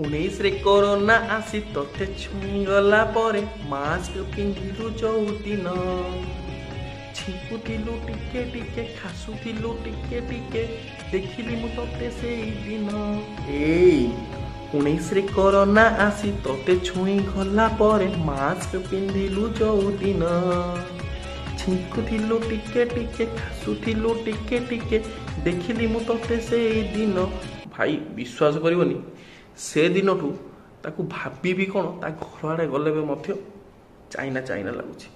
ଉଣେଇଶରେ କରୋନା ଆସି ତତେ ଛୁଇଁଗଲା ପରେ ମାସ୍କ ପିନ୍ଧିଲୁ ଯୋଉଦିନ ଛିଙ୍କୁଥିଲୁ ଟିକେ ଟିକେ ଖାସୁଥିଲୁ ଟିକେ ଟିକେ ଦେଖିଲି ମୁଁ ତତେ ସେଇଦିନ ଏଇ ଉଣେଇଶରେ କରୋନା ଆସି ତତେ ଛୁଇଁ ଗଲା ପରେ ମାସ୍କ ପିନ୍ଧିଲୁ ଯୋଉଦିନ। ଛିଙ୍କୁଥିଲୁ ଟିକେ ଟିକେ ଖାସୁଥିଲୁ ଟିକେ ଟିକେ ଦେଖିଲି ମୁଁ ତତେ ସେଇଦିନ। ଭାଇ ବିଶ୍ୱାସ କରିବନି ସେ ଦିନଠୁ ତାକୁ ଭାବିବି କ'ଣ ତା ଘର ଆଡ଼େ ଗଲେ ବି ମଧ୍ୟ ଚାଇନା ଚାଇନା ଲାଗୁଛି।